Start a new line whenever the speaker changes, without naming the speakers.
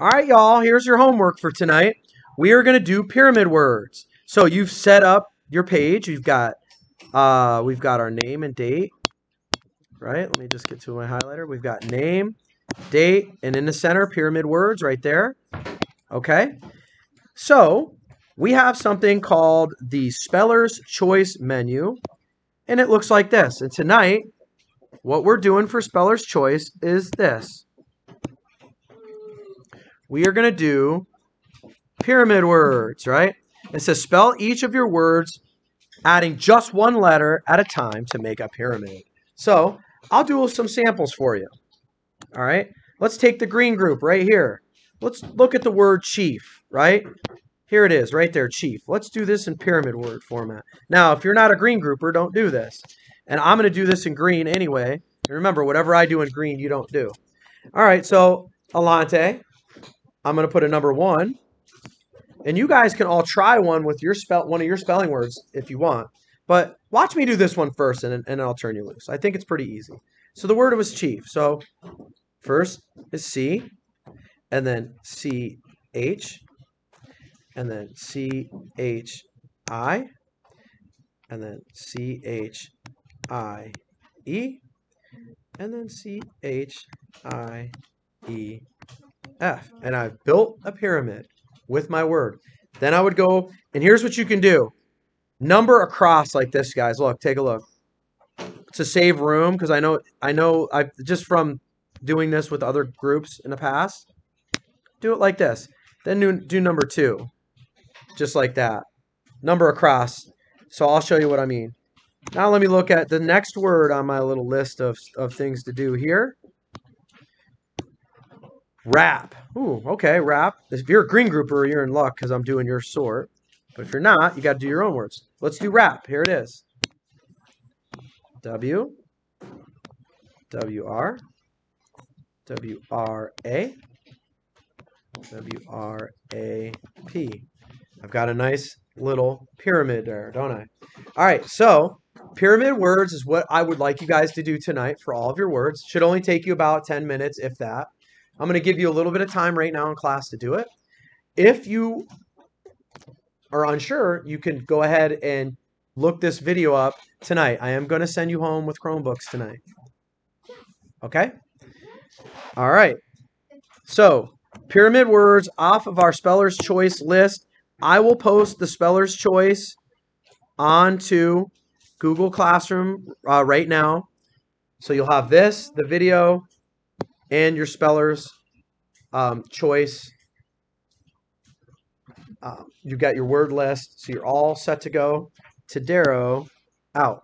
All right, y'all, here's your homework for tonight. We are going to do pyramid words. So you've set up your page. You've got uh, we've got our name and date, right? Let me just get to my highlighter. We've got name, date, and in the center, pyramid words right there. Okay. So we have something called the Speller's Choice menu, and it looks like this. And tonight, what we're doing for Speller's Choice is this. We are going to do pyramid words, right? It says spell each of your words adding just one letter at a time to make a pyramid. So I'll do some samples for you. All right. Let's take the green group right here. Let's look at the word chief, right? Here it is, right there, chief. Let's do this in pyramid word format. Now, if you're not a green grouper, don't do this. And I'm going to do this in green anyway. And remember, whatever I do in green, you don't do. All right, so Alante, I'm going to put a number one. And you guys can all try one with your spell, one of your spelling words if you want. But watch me do this one first, and, and I'll turn you loose. I think it's pretty easy. So the word was chief. So first is C, and then C H, and then C H I, and then C H I E, and then C H I E F. And I've built a pyramid with my word. Then I would go, and here's what you can do. Number across like this, guys. Look, take a look. To save room, because I know I know I just from doing this with other groups in the past. Do it like this. Then do, do number two. Just like that. Number across. So I'll show you what I mean. Now let me look at the next word on my little list of, of things to do here. Wrap. Ooh, okay, wrap. If you're a green grouper, you're in luck because I'm doing your sort. But if you're not, you got to do your own words. Let's do wrap. Here it is. W, W R, W R A, W R A P. I've got a nice little pyramid there, don't I? All right, so pyramid words is what I would like you guys to do tonight for all of your words. Should only take you about 10 minutes, if that. I'm going to give you a little bit of time right now in class to do it. If you are unsure, you can go ahead and look this video up tonight. I am going to send you home with Chromebooks tonight. Okay? All right. So, pyramid words off of our Speller's Choice list. I will post the Speller's Choice onto Google Classroom uh, right now. So you'll have this, the video, and your speller's um, choice. Um, you've got your word list, so you're all set to go. Todaro out.